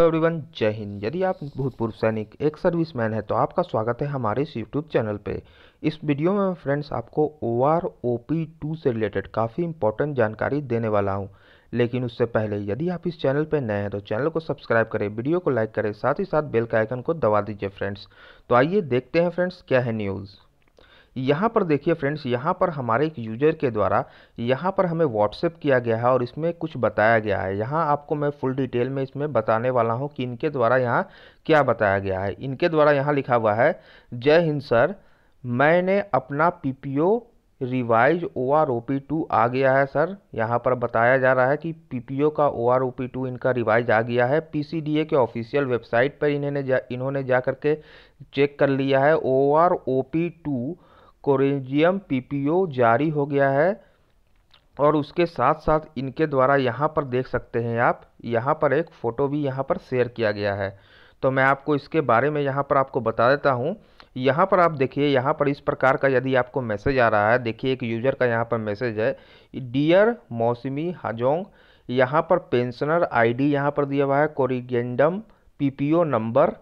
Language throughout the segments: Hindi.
हेलो एवरीवन जय हिंद। यदि आप भूतपूर्व सैनिक, एक सर्विसमैन है तो आपका स्वागत है हमारे इस यूट्यूब चैनल पे। इस वीडियो में फ्रेंड्स आपको O R O P two से रिलेटेड काफ़ी इंपॉर्टेंट जानकारी देने वाला हूँ। लेकिन उससे पहले, यदि आप इस चैनल पर नए हैं तो चैनल को सब्सक्राइब करें, वीडियो को लाइक करें, साथ ही साथ बेल का आइकन को दबा दीजिए फ्रेंड्स तो आइए देखते हैं फ्रेंड्स क्या है न्यूज़ यहाँ पर देखिए फ्रेंड्स यहाँ पर हमारे एक यूज़र के द्वारा यहाँ पर हमें व्हाट्सएप किया गया है और इसमें कुछ बताया गया है। यहाँ आपको मैं फुल डिटेल में इसमें बताने वाला हूँ कि इनके द्वारा यहाँ क्या बताया गया है। इनके द्वारा यहाँ लिखा हुआ है, जय हिंद सर, मैंने अपना PPO revise O R O P two आ गया है सर। यहाँ पर बताया जा रहा है कि पीपीओ का O R O P two इनका रिवाइज आ गया है। पीसीडीए के ऑफिशियल वेबसाइट पर इन्होंने जा इन्होंने जा करके चेक कर लिया है। O R O P two corrigendum PPO जारी हो गया है और उसके साथ साथ इनके द्वारा यहाँ पर देख सकते हैं आप, यहाँ पर एक फ़ोटो भी यहाँ पर शेयर किया गया है। तो मैं आपको इसके बारे में यहाँ पर आपको बता देता हूँ। यहाँ पर आप देखिए, यहाँ पर इस प्रकार का यदि आपको मैसेज आ रहा है, देखिए एक यूज़र का यहाँ पर मैसेज है, डियर मौसमी हाजोंग, यहाँ पर पेंशनर आईडी डी यहाँ पर दिया हुआ है corrigendum PPO number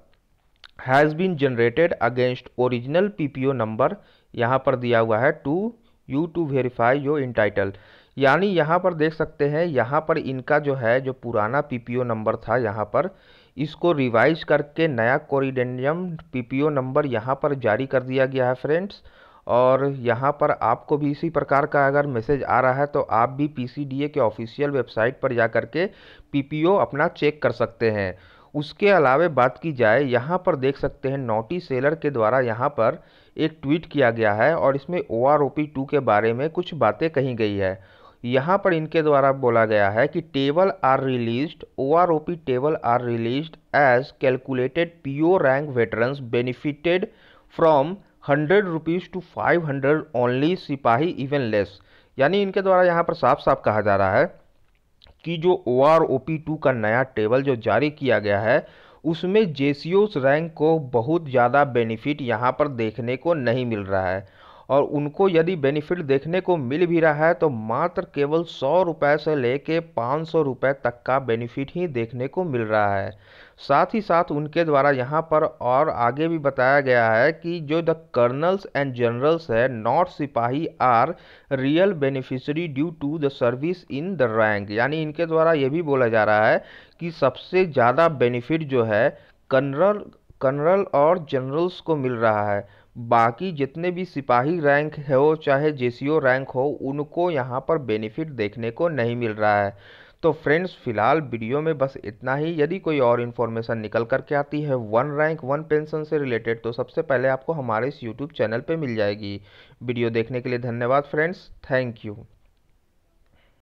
has been generated against original PPO number यहाँ पर दिया हुआ है to, you to verify your entitle यानी यहाँ पर देख सकते हैं, यहाँ पर इनका जो है, जो पुराना पीपीओ नंबर था यहाँ पर, इसको रिवाइज करके नया कोरिडेंडियम पीपीओ नंबर यहाँ पर जारी कर दिया गया है फ्रेंड्स और यहाँ पर आपको भी इसी प्रकार का अगर मैसेज आ रहा है तो आप भी पीसीडीए के ऑफिशियल वेबसाइट पर जा कर के पीपीओ अपना चेक कर सकते हैं। उसके अलावे बात की जाए, यहाँ पर देख सकते हैं, नोटी सेलर के द्वारा यहाँ पर एक ट्वीट किया गया है और इसमें O R O P two के बारे में कुछ बातें कही गई है। यहाँ पर इनके द्वारा बोला गया है कि table are released O R O P table are released as calculated P O rank veterans benefited from hundred rupees to five hundred only सिपाही इवन लेस यानी इनके द्वारा यहाँ पर साफ़ साफ़ कहा जा रहा है कि जो O R O P two का नया टेबल जो जारी किया गया है, उसमें जेसीओस रैंक को बहुत ज़्यादा बेनिफिट यहाँ पर देखने को नहीं मिल रहा है। और उनको यदि बेनिफिट देखने को मिल भी रहा है तो मात्र केवल सौ रुपये से लेके पाँच सौ रुपये तक का बेनिफिट ही देखने को मिल रहा है। साथ ही साथ उनके द्वारा यहाँ पर और आगे भी बताया गया है कि जो द कर्नल्स एंड जनरल्स है नॉट सिपाही are real beneficiary due to the service in the rank. यानी इनके द्वारा ये भी बोला जा रहा है कि सबसे ज़्यादा बेनिफिट जो है, कर्नल कर्नल और जनरल्स को मिल रहा है। बाकी जितने भी सिपाही रैंक हो, चाहे जेसीओ रैंक हो, उनको यहाँ पर बेनिफिट देखने को नहीं मिल रहा है। तो फ्रेंड्स, फ़िलहाल वीडियो में बस इतना ही। यदि कोई और इन्फॉर्मेशन निकल करके आती है, वन रैंक, वन पेंशन से रिलेटेड तो सबसे पहले आपको हमारे इस यूट्यूब चैनल पे मिल जाएगी। वीडियो देखने के लिए धन्यवाद फ्रेंड्स। Thank you.